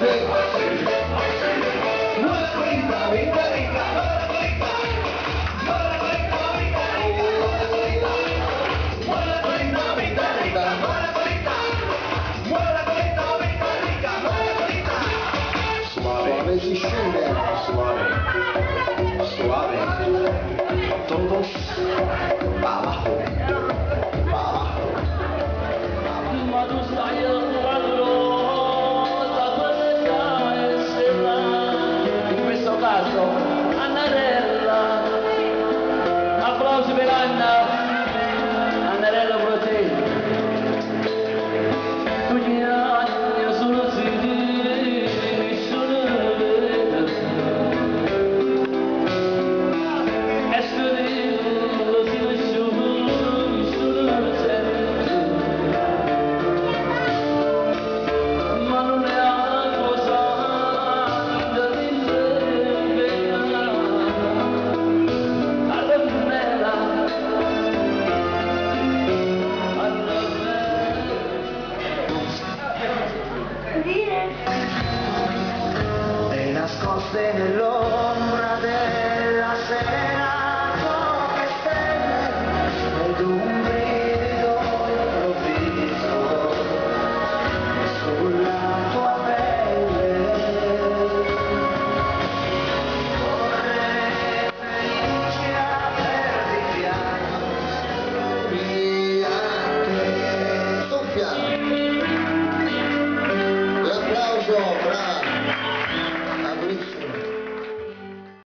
suave, suave, todos abajo. en el hombro de la sed.